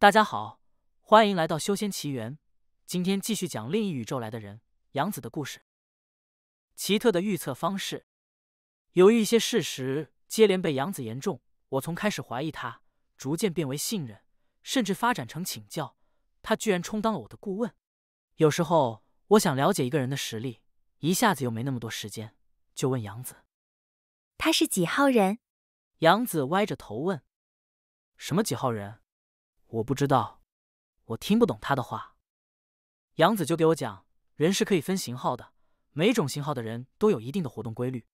大家好，欢迎来到修仙奇缘。今天继续讲另一宇宙来的人杨子的故事。奇特的预测方式，由于一些事实接连被杨子言中，我从开始怀疑他，逐渐变为信任，甚至发展成请教。他居然充当了我的顾问。有时候我想了解一个人的实力，一下子又没那么多时间，就问杨子：“他是几号人？”杨子歪着头问：“什么几号人？我不知道，我听不懂他的话。”杨子就给我讲：“人是可以分型号的，每种型号的人都有一定的活动规律。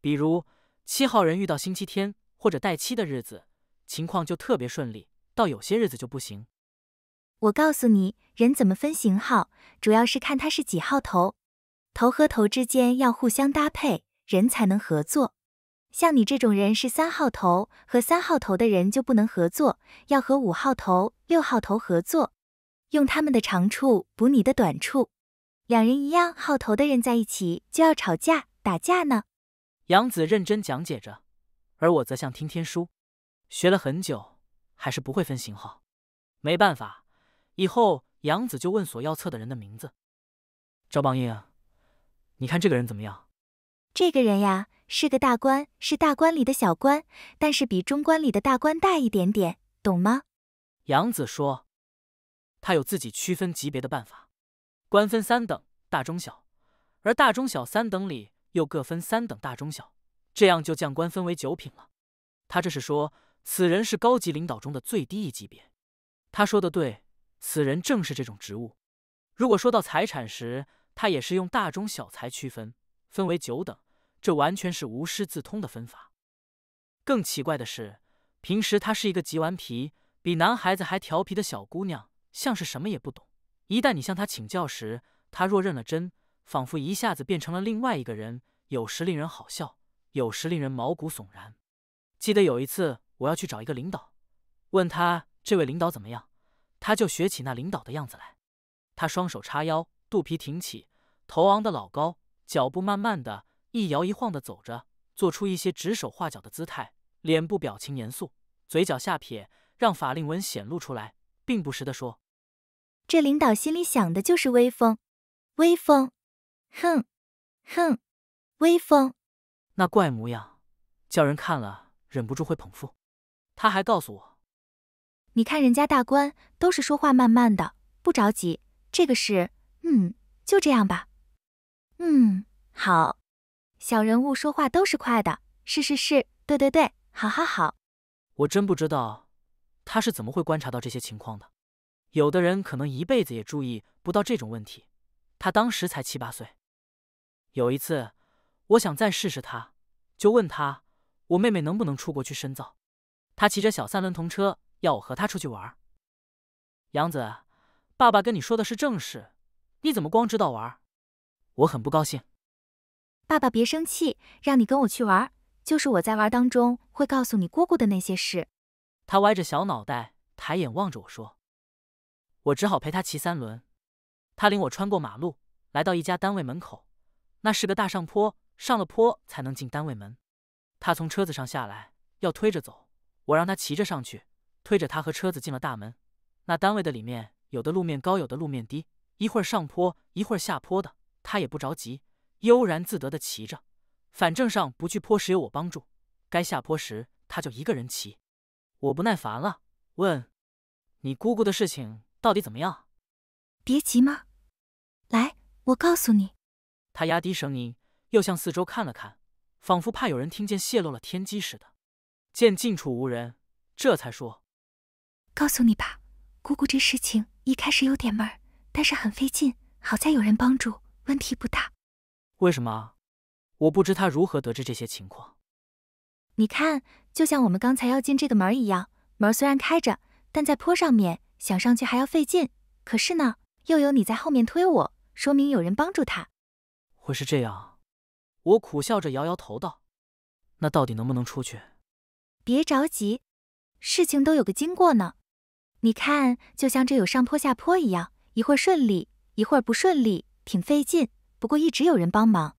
比如七号人遇到星期天或者带七的日子，情况就特别顺利；到有些日子就不行。”我告诉你，人怎么分型号，主要是看他是几号头，头和头之间要互相搭配，人才能合作。像你这种人是三号头，和三号头的人就不能合作，要和五号头、六号头合作，用他们的长处补你的短处。两人一样号头的人在一起就要吵架打架呢。杨子认真讲解着，而我则像听天书，学了很久，还是不会分型号。没办法，以后杨子就问所要测的人的名字。赵邦英，你看这个人怎么样？这个人呀。是个大官，是大官里的小官，但是比中官里的大官大一点点，懂吗？杨子说：“他有自己区分级别的办法，官分三等，大中小，而大中小三等里又各分三等大中小，这样就将官分为九品了。他这是说，此人是高级领导中的最低一级别。他说的对，此人正是这种职务。如果说到财产时，他也是用大中小财区分，分为九等。”这完全是无师自通的分法。更奇怪的是，平时她是一个极顽皮、比男孩子还调皮的小姑娘，像是什么也不懂。一旦你向她请教时，她若认了真，仿佛一下子变成了另外一个人，有时令人好笑，有时令人毛骨悚然。记得有一次，我要去找一个领导，问他这位领导怎么样，他就学起那领导的样子来。他双手叉腰，肚皮挺起，头昂得老高，脚步慢慢的。一摇一晃的走着，做出一些指手画脚的姿态，脸部表情严肃，嘴角下撇，让法令纹显露出来，并不时的说：“这领导心里想的就是威风，威风，哼，哼，威风。”那怪模样，叫人看了忍不住会捧腹。他还告诉我：“你看人家大官都是说话慢慢的，不着急，这个事……嗯，就这样吧。嗯，好。”小人物说话都是快的，是是是，对对对，好好好。我真不知道他是怎么会观察到这些情况的。有的人可能一辈子也注意不到这种问题。他当时才七八岁。有一次，我想再试试他，就问他，我妹妹能不能出国去深造？他骑着小三轮童车，要我和他出去玩。杨子，爸爸跟你说的是正事，你怎么光知道玩？我很不高兴。爸爸别生气，让你跟我去玩，就是我在玩当中会告诉你姑姑的那些事。他歪着小脑袋，抬眼望着我说：“我只好陪他骑三轮。”他领我穿过马路，来到一家单位门口，那是个大上坡，上了坡才能进单位门。他从车子上下来，要推着走，我让他骑着上去，推着他和车子进了大门。那单位的里面有的路面高，有的路面低，一会儿上坡，一会儿下坡的，他也不着急。悠然自得的骑着，反正上不去坡时有我帮助，该下坡时他就一个人骑。我不耐烦了，问：“你姑姑的事情到底怎么样？”别急嘛，来，我告诉你。他压低声音，又向四周看了看，仿佛怕有人听见泄露了天机似的。见近处无人，这才说：“告诉你吧，姑姑这事情一开始有点闷，但是很费劲，好在有人帮助，问题不大。”为什么？我不知他如何得知这些情况。你看，就像我们刚才要进这个门一样，门虽然开着，但在坡上面，想上去还要费劲。可是呢，又有你在后面推我，说明有人帮助他。会是这样？我苦笑着摇摇头道：“那到底能不能出去？”别着急，事情都有个经过呢。你看，就像这有上坡下坡一样，一会儿顺利，一会儿不顺利，挺费劲。不过一直有人帮忙，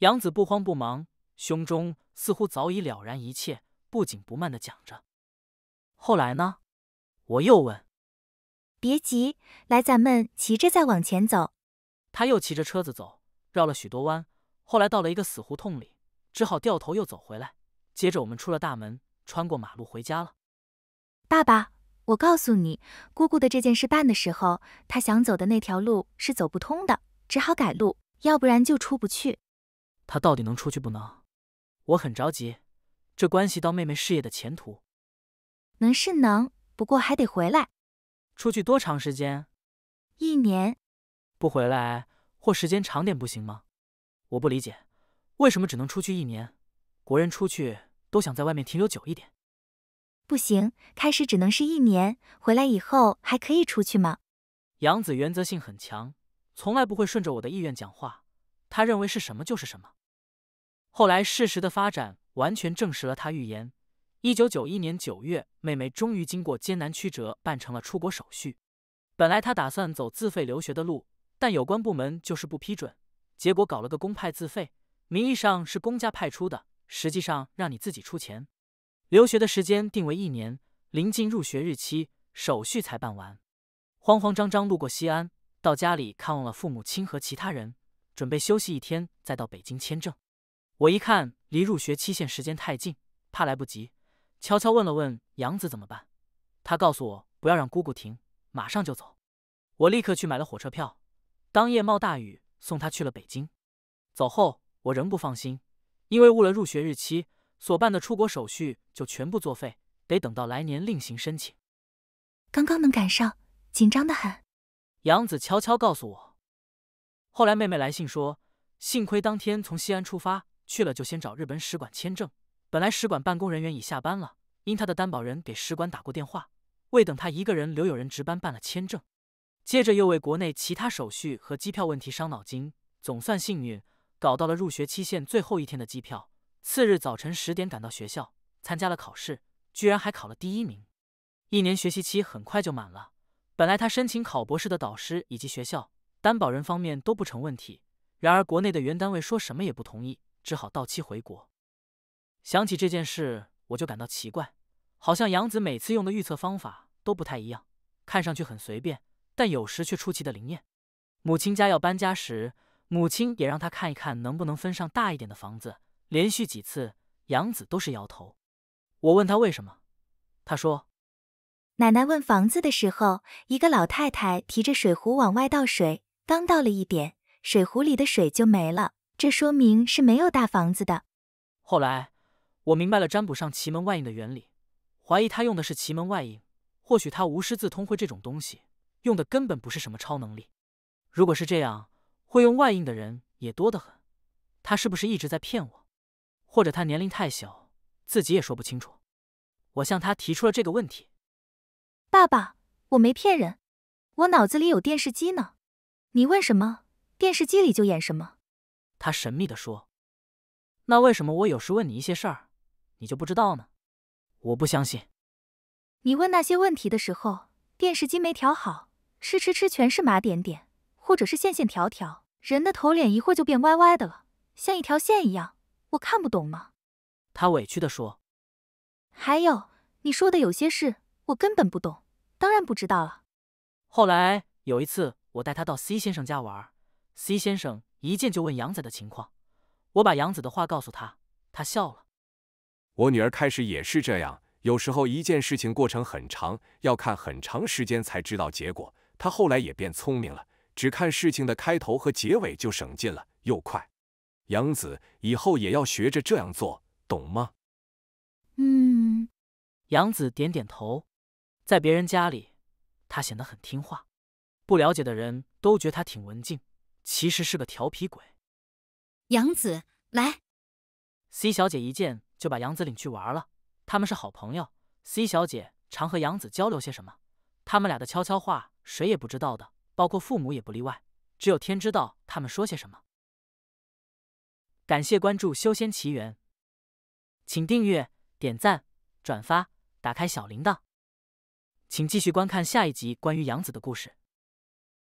杨子不慌不忙，胸中似乎早已了然一切，不紧不慢的讲着。后来呢？我又问。别急，来，咱们骑着再往前走。他又骑着车子走，绕了许多弯，后来到了一个死胡同里，只好掉头又走回来。接着我们出了大门，穿过马路回家了。爸爸，我告诉你，姑姑的这件事办的时候，她想走的那条路是走不通的，只好改路，要不然就出不去。他到底能出去不能？我很着急，这关系到妹妹事业的前途。能是能，不过还得回来。出去多长时间？一年。不回来或时间长点不行吗？我不理解，为什么只能出去一年？国人出去都想在外面停留久一点。不行，开始只能是一年，回来以后还可以出去吗？杨子原则性很强，从来不会顺着我的意愿讲话。他认为是什么就是什么。后来事实的发展完全证实了他预言。一九九一年九月，妹妹终于经过艰难曲折办成了出国手续。本来她打算走自费留学的路，但有关部门就是不批准，结果搞了个公派自费，名义上是公家派出的，实际上让你自己出钱。留学的时间定为一年，临近入学日期，手续才办完。慌慌张张路过西安，到家里看望了父母亲和其他人，准备休息一天再到北京签证。我一看离入学期限时间太近，怕来不及。悄悄问了问杨子怎么办，他告诉我不要让姑姑停，马上就走。我立刻去买了火车票，当夜冒大雨送他去了北京。走后我仍不放心，因为误了入学日期，所办的出国手续就全部作废，得等到来年另行申请。刚刚能赶上，紧张的很。杨子悄悄告诉我，后来妹妹来信说，幸亏当天从西安出发去了，就先找日本使馆签证。本来使馆办公人员已下班了，因他的担保人给使馆打过电话，未等他一个人，留有人值班办了签证。接着又为国内其他手续和机票问题伤脑筋，总算幸运搞到了入学期限最后一天的机票。次日早晨十点赶到学校，参加了考试，居然还考了第一名。一年学习期很快就满了，本来他申请考博士的导师以及学校担保人方面都不成问题，然而国内的原单位说什么也不同意，只好到期回国。想起这件事，我就感到奇怪，好像杨子每次用的预测方法都不太一样，看上去很随便，但有时却出奇的灵验。母亲家要搬家时，母亲也让他看一看能不能分上大一点的房子。连续几次，杨子都是摇头。我问他为什么，他说：“奶奶问房子的时候，一个老太太提着水壶往外倒水，刚倒了一点，水壶里的水就没了，这说明是没有大房子的。”后来。我明白了占卜上奇门外应的原理，怀疑他用的是奇门外应。或许他无师自通会这种东西，用的根本不是什么超能力。如果是这样，会用外应的人也多得很。他是不是一直在骗我？或者他年龄太小，自己也说不清楚。我向他提出了这个问题。爸爸，我没骗人，我脑子里有电视机呢。你问什么，电视机里就演什么。他神秘地说：“那为什么我有时问你一些事儿？”你就不知道呢？我不相信。你问那些问题的时候，电视机没调好，吃吃吃全是麻点点，或者是线线条条，人的头脸一会儿就变歪歪的了，像一条线一样，我看不懂吗？他委屈的说。还有你说的有些事，我根本不懂，当然不知道了。后来有一次，我带他到 C 先生家玩，C 先生一见就问杨子的情况，我把杨子的话告诉他，他笑了。我女儿开始也是这样，有时候一件事情过程很长，要看很长时间才知道结果。她后来也变聪明了，只看事情的开头和结尾就省劲了，又快。杨子以后也要学着这样做，懂吗？嗯。杨子点点头。在别人家里，他显得很听话，不了解的人都觉得他挺文静，其实是个调皮鬼。杨子，来。C 小姐一见。就把杨子领去玩了。他们是好朋友，C 小姐常和杨子交流些什么，他们俩的悄悄话谁也不知道的，包括父母也不例外。只有天知道他们说些什么。感谢关注《修仙奇缘》，请订阅、点赞、转发，打开小铃铛。请继续观看下一集关于杨子的故事。